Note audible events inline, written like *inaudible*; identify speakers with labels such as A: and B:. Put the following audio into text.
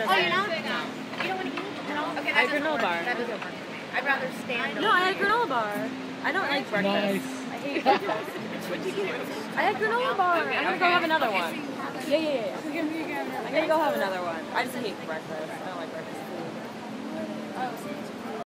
A: Oh, you're not? You don't want to eat? No. Okay,
B: I had granola bar.
A: That doesn't work for me. I'd rather stand.
B: No, I had granola bar. I don't like breakfast.
C: Nice.
B: I hate *laughs* breakfast. I had granola bar. Okay, I'm gonna go have another okay, one. So yeah, yeah. yeah. I'm gonna go have another one. I just hate breakfast.